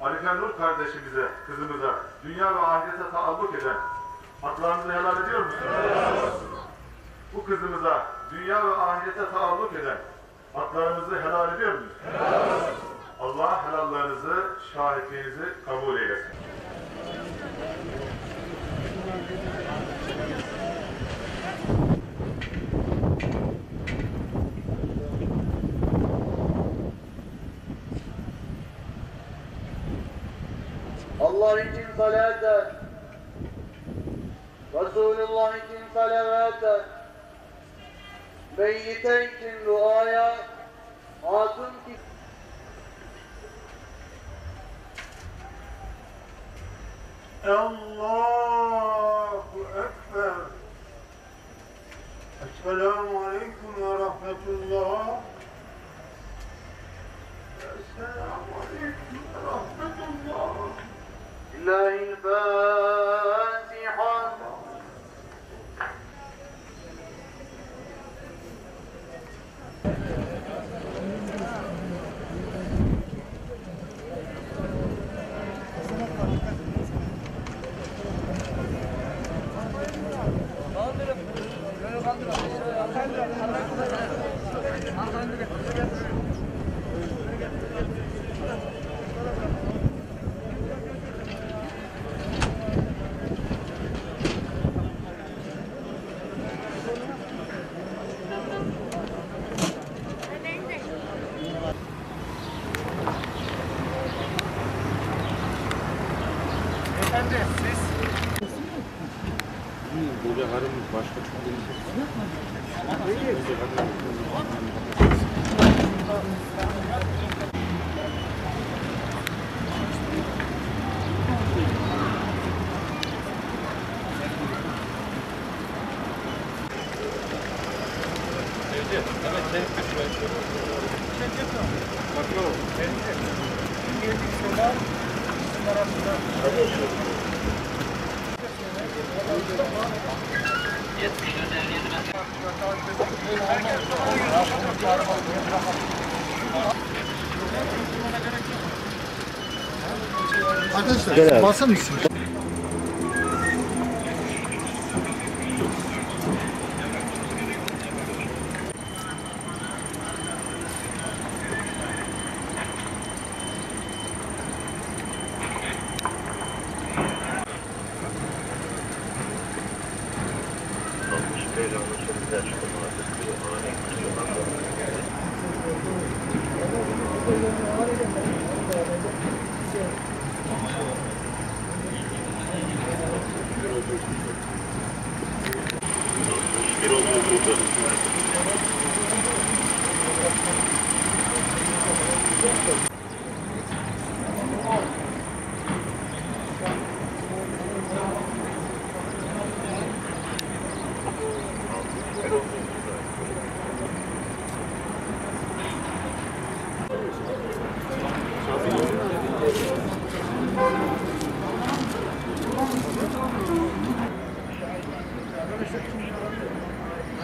Nur kardeşimize, kızımıza, dünya ve ahirete taalluk eden haklarınızı helal ediyor musunuz? Bu kızımıza, dünya ve ahirete taalluk eden haklarınızı helal ediyor muyuz? Allah helallarınızı, şahitliğinizi kabul eylesin. Allah için salatı, Resulullah için salavatı, Meyyite için duaya, hatun ki Allahu Ekber. Esselamu Aleyküm ve Rahmetullah. Arkadaşlar basar mısın? Çekelim böyle numaratörü daha sonra şey Arkadaşlar basın mısınız? Yapalım.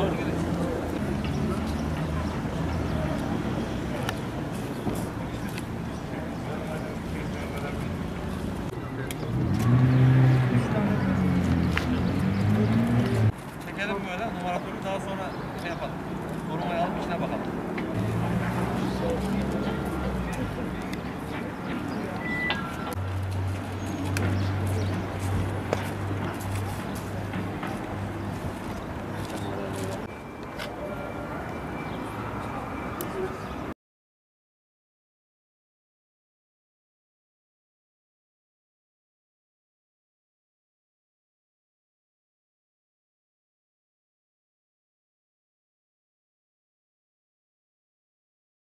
Oh.